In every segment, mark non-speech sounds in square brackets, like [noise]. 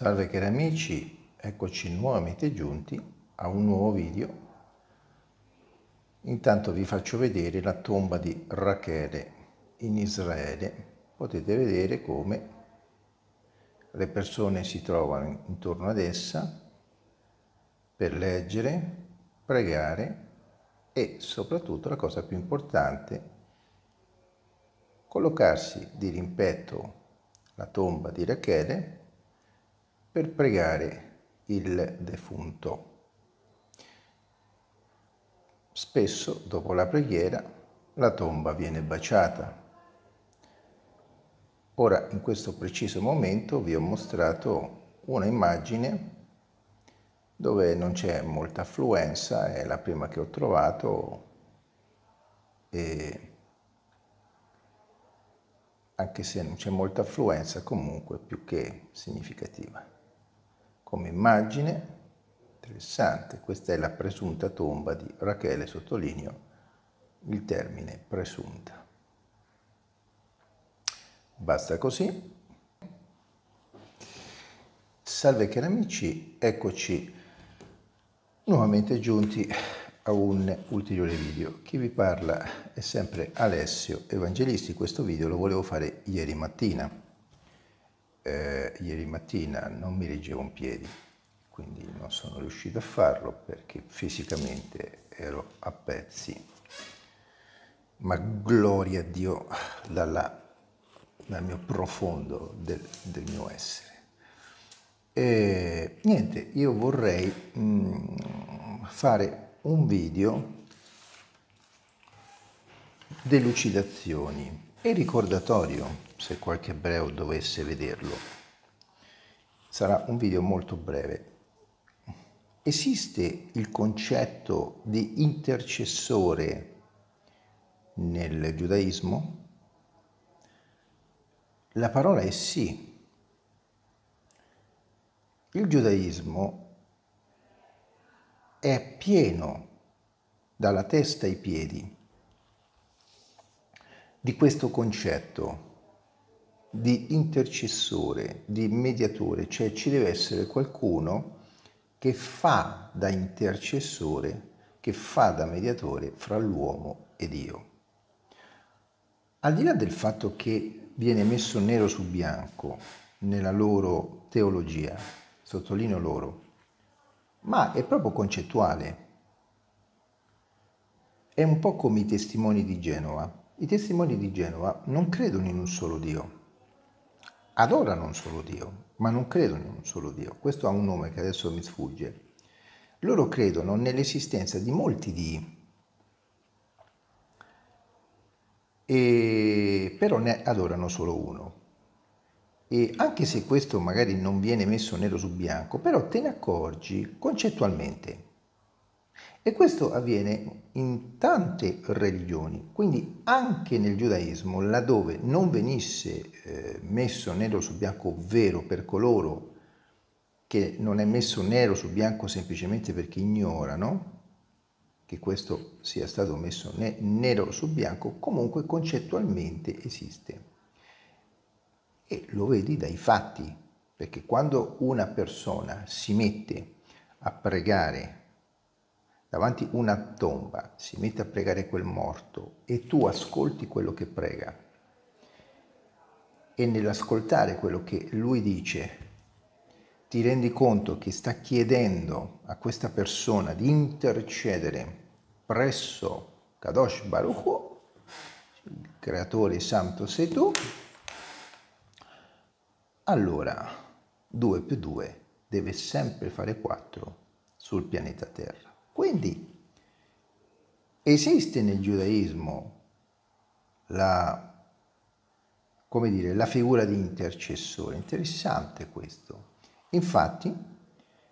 Salve cari amici, eccoci nuovamente giunti a un nuovo video. Intanto vi faccio vedere la tomba di Rachele in Israele. Potete vedere come le persone si trovano intorno ad essa per leggere, pregare e soprattutto la cosa più importante, collocarsi di rimpetto la tomba di Rachele per pregare il defunto. Spesso dopo la preghiera la tomba viene baciata. Ora in questo preciso momento vi ho mostrato una immagine dove non c'è molta affluenza, è la prima che ho trovato e anche se non c'è molta affluenza comunque più che significativa come immagine interessante. Questa è la presunta tomba di Rachele, sottolineo il termine presunta. Basta così. Salve cari amici, eccoci nuovamente giunti a un ulteriore video. Chi vi parla è sempre Alessio Evangelisti, questo video lo volevo fare ieri mattina eh, ieri mattina non mi reggevo in piedi, quindi non sono riuscito a farlo perché fisicamente ero a pezzi. Ma gloria a Dio dalla, dal mio profondo del, del mio essere. E, niente, io vorrei mh, mm, fare un video delucidazioni e ricordatorio se qualche ebreo dovesse vederlo. Sarà un video molto breve. Esiste il concetto di intercessore nel giudaismo? La parola è sì. Il giudaismo è pieno dalla testa ai piedi di questo concetto di intercessore, di mediatore, cioè ci deve essere qualcuno che fa da intercessore, che fa da mediatore fra l'uomo e Dio. Al di là del fatto che viene messo nero su bianco nella loro teologia, sottolineo loro, ma è proprio concettuale. È un po' come i testimoni di Genova. I testimoni di Genova non credono in un solo Dio, adorano un solo Dio, ma non credono in un solo Dio. Questo ha un nome che adesso mi sfugge. Loro credono nell'esistenza di molti Dii, e però ne adorano solo uno. E anche se questo magari non viene messo nero su bianco, però te ne accorgi concettualmente e questo avviene in tante religioni, quindi anche nel giudaismo, laddove non venisse eh, messo nero su bianco, ovvero per coloro che non è messo nero su bianco semplicemente perché ignorano che questo sia stato messo ne- nero su bianco, comunque concettualmente esiste. E lo vedi dai fatti, perché quando una persona si mette a pregare davanti una tomba, si mette a pregare quel morto e tu ascolti quello che prega e nell'ascoltare quello che lui dice ti rendi conto che sta chiedendo a questa persona di intercedere presso Kadosh Baruch il creatore santo sei tu, allora 2 più 2 deve sempre fare 4 sul pianeta Terra. Quindi esiste nel giudaismo la, dire, la figura di intercessore, interessante questo. Infatti,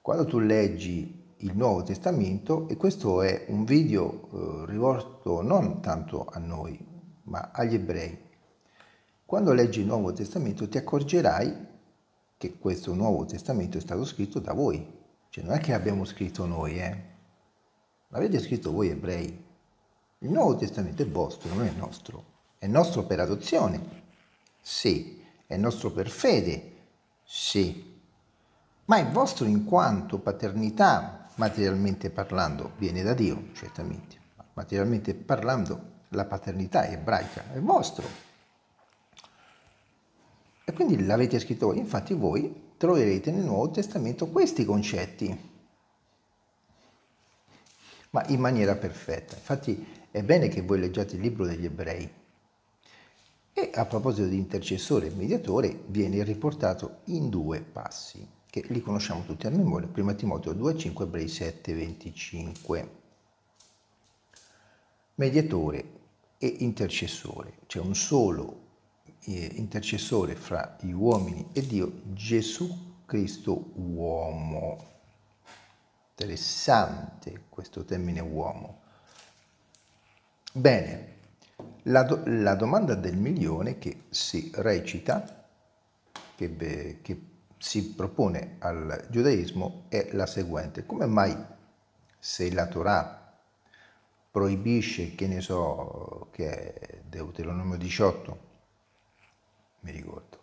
quando tu leggi il Nuovo Testamento, e questo è un video eh, rivolto non tanto a noi, ma agli ebrei, quando leggi il Nuovo Testamento ti accorgerai che questo Nuovo Testamento è stato scritto da voi, cioè non è che l'abbiamo scritto noi, eh? L'avete scritto voi ebrei. Il Nuovo Testamento è vostro, non è nostro. È nostro per adozione? Sì. È nostro per fede? Sì. ma è vostro in quanto paternità, materialmente parlando, viene da Dio, certamente, ma materialmente parlando la paternità ebraica è vostro. E quindi l'avete scritto voi, infatti voi troverete nel Nuovo Testamento questi concetti, ma in maniera perfetta. Infatti è bene che voi leggiate il libro degli ebrei. E a proposito di intercessore e mediatore, viene riportato in due passi, che li conosciamo tutti a memoria, prima Timoteo 2,5, Ebrei 7, 25. Mediatore e intercessore, c'è un solo eh, intercessore fra gli uomini e Dio, Gesù Cristo uomo. Interessante questo termine uomo. Bene, la, do, la domanda del milione che si recita, che, che si propone al giudaismo è la seguente. Come mai se la Torah proibisce, che ne so, che è Deuteronomio 18, mi ricordo,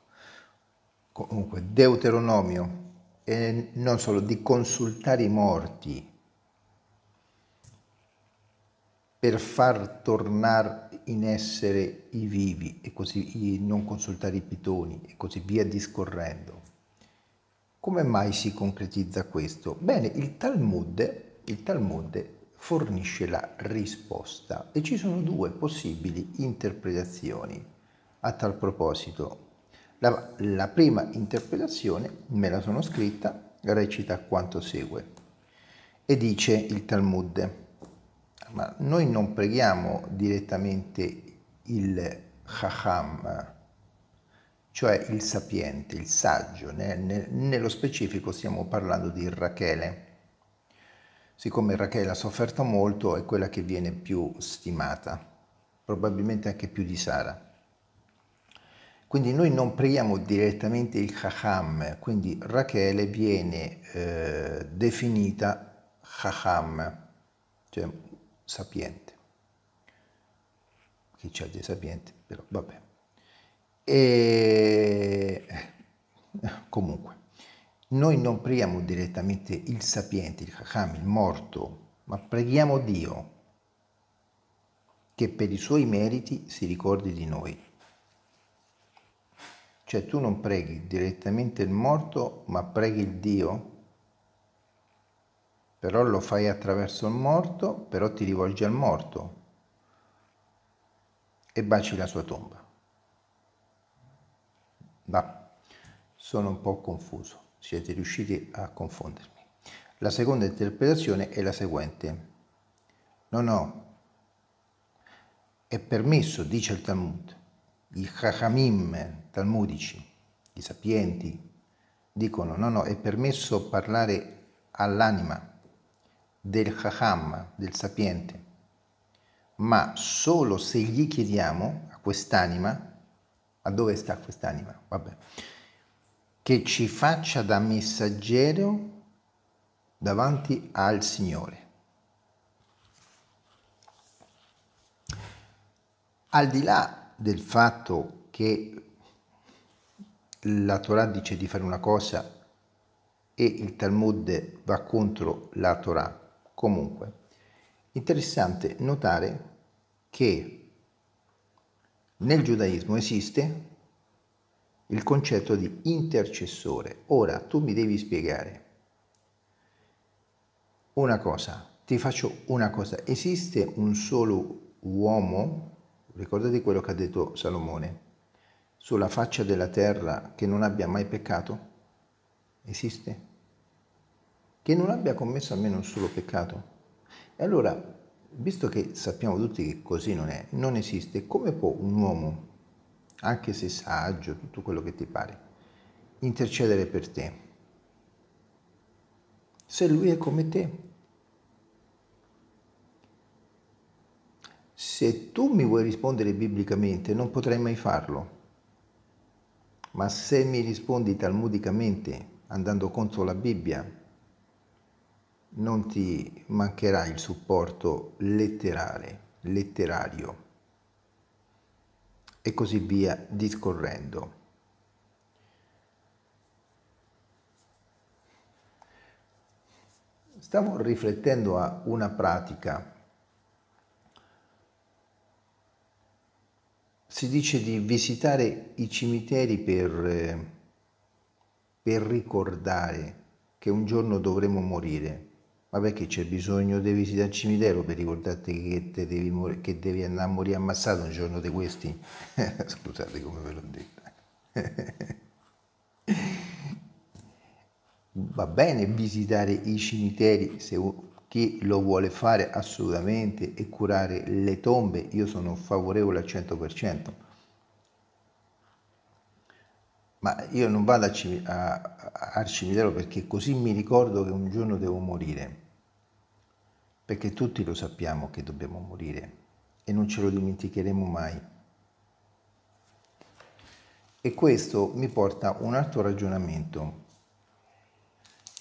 comunque Deuteronomio, e non solo di consultare i morti per far tornare in essere i vivi e così non consultare i pitoni e così via discorrendo. Come mai si concretizza questo? Bene, il Talmud, il Talmud fornisce la risposta e ci sono due possibili interpretazioni a tal proposito. La, la prima interpretazione, me la sono scritta, recita quanto segue e dice il Talmud, ma noi non preghiamo direttamente il Chacham, cioè il sapiente, il saggio, nello specifico stiamo parlando di Rachele siccome Rachele ha sofferto molto, è quella che viene più stimata, probabilmente anche più di Sara. Quindi noi non preghiamo direttamente il Chacham, quindi Rachele viene eh, definita Chacham, cioè sapiente. Chi c'è di sapiente, però vabbè. E comunque. Noi non preghiamo direttamente il sapiente, il Chacham, il morto, ma preghiamo Dio che per i suoi meriti si ricordi di noi. Cioè tu non preghi direttamente il morto, ma preghi il Dio, però lo fai attraverso il morto, però ti rivolgi al morto e baci la sua tomba. Va, sono un po' confuso siete riusciti a confondermi. La seconda interpretazione è la seguente. No, no, è permesso, dice il Talmud, i Chachamim talmudici, i sapienti, dicono no, no, è permesso parlare all'anima del Chacham, del sapiente, ma solo se gli chiediamo a quest'anima, a dove sta quest'anima? Vabbè che ci faccia da messaggero davanti al Signore. Al di là del fatto che la Torah dice di fare una cosa e il Talmud va contro la Torah, comunque, interessante notare che nel giudaismo esiste il concetto di intercessore. Ora tu mi devi spiegare una cosa, ti faccio una cosa, esiste un solo uomo, ricordate quello che ha detto Salomone, sulla faccia della terra che non abbia mai peccato? Esiste? Che non abbia commesso almeno un solo peccato? E allora, visto che sappiamo tutti che così non è, non esiste, come può un uomo anche se saggio, tutto quello che ti pare, intercedere per te. Se lui è come te. Se tu mi vuoi rispondere biblicamente, non potrai mai farlo. Ma se mi rispondi talmudicamente, andando contro la Bibbia, non ti mancherà il supporto letterale, letterario e così via discorrendo. stavo riflettendo a una pratica. Si dice di visitare i cimiteri per, per ricordare che un giorno dovremo morire. Ma perché c'è bisogno di visitare il cimitero per ricordarti che, devi, mor- che devi andare a morire ammazzato un giorno di questi? [laughs] Scusate come ve l'ho detto. [laughs] Va bene visitare i cimiteri se chi lo vuole fare assolutamente e curare le tombe, io sono favorevole al 100%. Ma io non vado al cimitero perché così mi ricordo che un giorno devo morire, perché tutti lo sappiamo che dobbiamo morire e non ce lo dimenticheremo mai. E questo mi porta a un altro ragionamento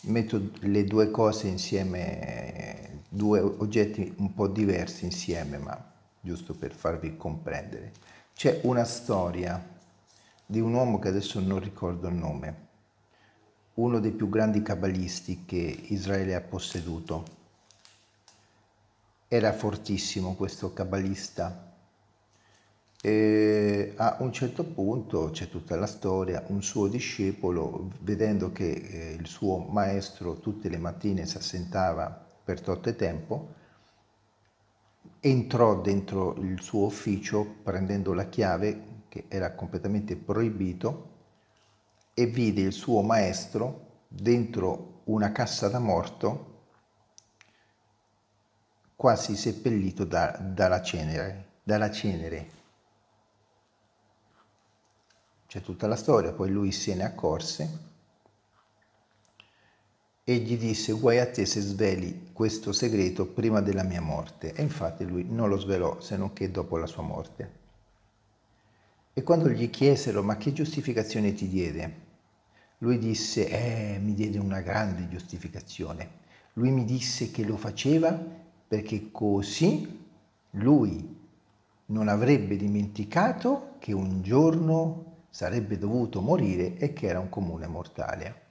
metto le due cose insieme, due oggetti un po' diversi insieme, ma giusto per farvi comprendere. C'è una storia di un uomo che adesso non ricordo il nome, uno dei più grandi cabalisti che Israele ha posseduto. Era fortissimo questo cabalista e a un certo punto c'è tutta la storia, un suo discepolo, vedendo che eh, il suo maestro tutte le mattine si assentava per tot tempo, entrò dentro il suo ufficio prendendo la chiave, che era completamente proibito, e vide il suo maestro dentro una cassa da morto, quasi seppellito da, dalla cenere. Dalla cenere c'è tutta la storia, poi lui se ne accorse e gli disse guai a te se sveli questo segreto prima della mia morte e infatti lui non lo svelò se non che dopo la sua morte. E quando gli chiesero ma che giustificazione ti diede? Lui disse eh mi diede una grande giustificazione. Lui mi disse che lo faceva perché così lui non avrebbe dimenticato che un giorno sarebbe dovuto morire e che era un comune mortale.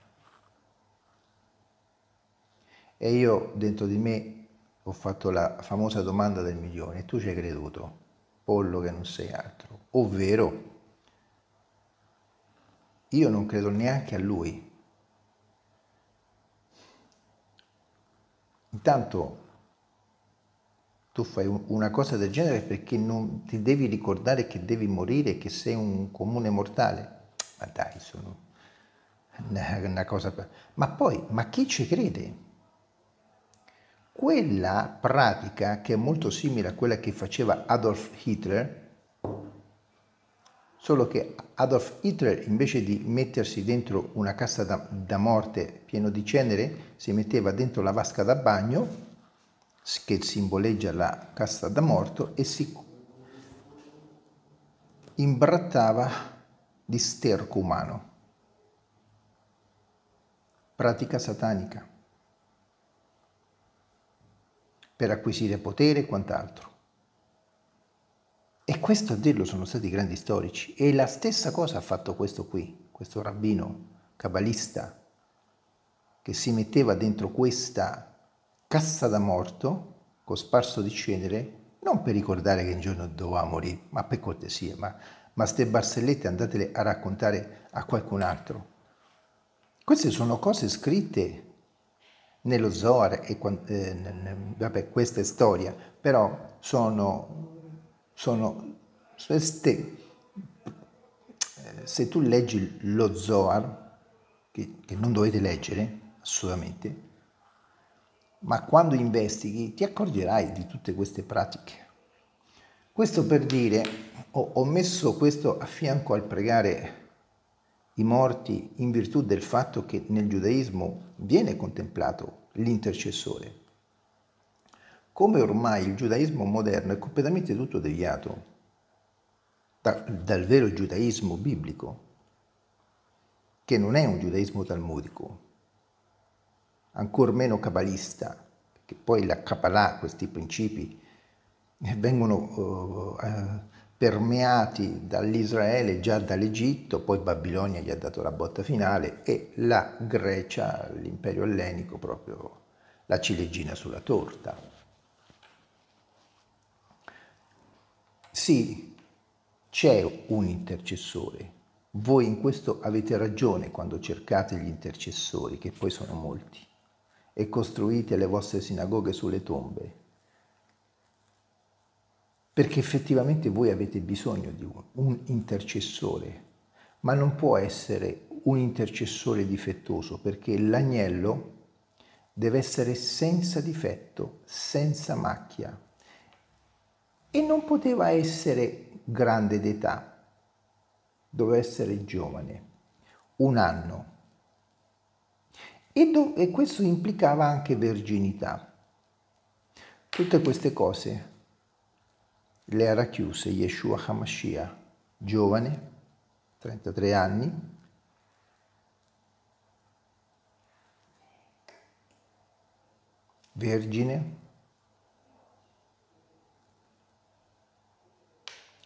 E io dentro di me ho fatto la famosa domanda del milione, tu ci hai creduto, pollo che non sei altro, ovvero io non credo neanche a lui. Intanto tu fai una cosa del genere perché non ti devi ricordare che devi morire che sei un comune mortale. Ma dai, sono una cosa... Ma poi, ma chi ci crede? Quella pratica, che è molto simile a quella che faceva Adolf Hitler, solo che Adolf Hitler invece di mettersi dentro una cassa da, da morte pieno di cenere, si metteva dentro la vasca da bagno che simboleggia la cassa da morto e si imbrattava di sterco umano. Pratica satanica per acquisire potere e quant'altro. E questo a dirlo sono stati grandi storici. E la stessa cosa ha fatto questo qui, questo rabbino cabalista, che si metteva dentro questa cassa da morto, cosparso di cenere, non per ricordare che un giorno doveva morire, ma per cortesia, ma, ma ste barzellette andatele a raccontare a qualcun altro. Queste sono cose scritte nello Zohar, e, eh, vabbè, questa è storia, però sono, sono queste, eh, se tu leggi lo Zohar, che, che non dovete leggere assolutamente, ma quando investighi ti accorgerai di tutte queste pratiche. Questo per dire, ho, messo questo a fianco al pregare i morti in virtù del fatto che nel giudaismo viene contemplato l'intercessore. Come ormai il giudaismo moderno è completamente tutto deviato da, dal vero giudaismo biblico, che non è un giudaismo talmudico, ancor meno cabalista, che poi la Kabbalah, questi principi, eh, vengono uh, permeati dall'Israele già dall'Egitto, poi Babilonia gli ha dato la botta finale e la Grecia, l'impero ellenico proprio la ciliegina sulla torta. Sì, c'è un intercessore. Voi in questo avete ragione quando cercate gli intercessori, che poi sono molti, e costruite le vostre sinagoghe sulle tombe perché effettivamente voi avete bisogno di un, un intercessore, ma non può essere un intercessore difettoso perché l'agnello deve essere senza difetto, senza macchia e non poteva essere grande d'età, doveva essere giovane, un anno. E, do- e questo implicava anche verginità. Tutte queste cose le ha racchiuse Yeshua HaMashiach, giovane, 33 anni, vergine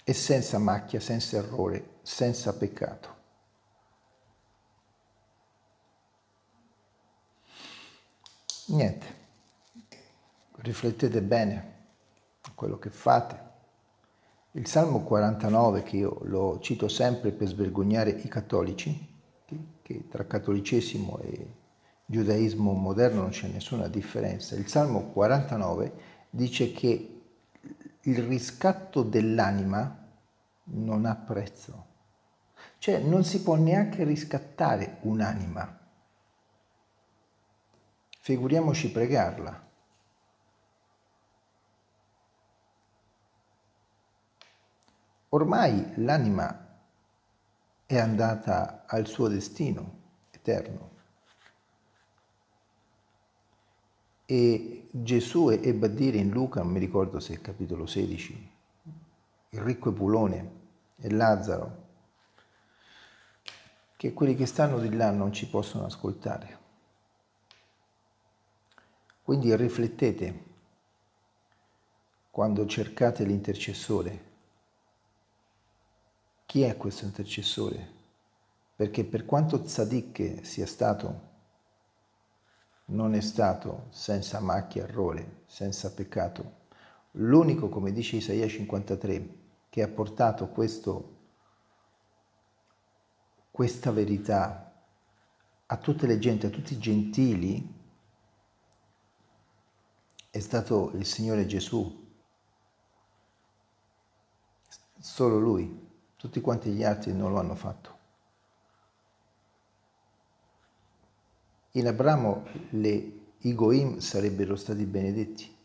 e senza macchia, senza errore, senza peccato. Niente, riflettete bene quello che fate il Salmo 49, che io lo cito sempre per svergognare i cattolici, che tra cattolicesimo e giudaismo moderno non c'è nessuna differenza. Il Salmo 49 dice che il riscatto dell'anima non ha prezzo. Cioè non si può neanche riscattare un'anima. Figuriamoci pregarla. Ormai l'anima è andata al suo destino eterno. E Gesù ebbe a dire in Luca, non mi ricordo se è capitolo 16, il ricco Epulone e Lazzaro, che quelli che stanno di là non ci possono ascoltare. Quindi riflettete quando cercate l'intercessore chi è questo intercessore? Perché per quanto Tzaddik sia stato, non è stato senza macchia, errore, senza peccato. L'unico, come dice Isaia 53, che ha portato questo, questa verità a tutte le genti, a tutti i gentili, è stato il Signore Gesù. Solo Lui. Tutti quanti gli altri non lo hanno fatto. In Abramo le, i Goim sarebbero stati benedetti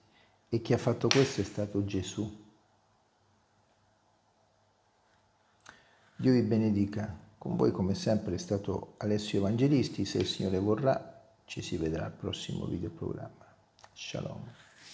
e chi ha fatto questo è stato Gesù. Dio vi benedica. Con voi come sempre è stato Alessio Evangelisti. Se il Signore vorrà ci si vedrà al prossimo videoprogramma. Shalom.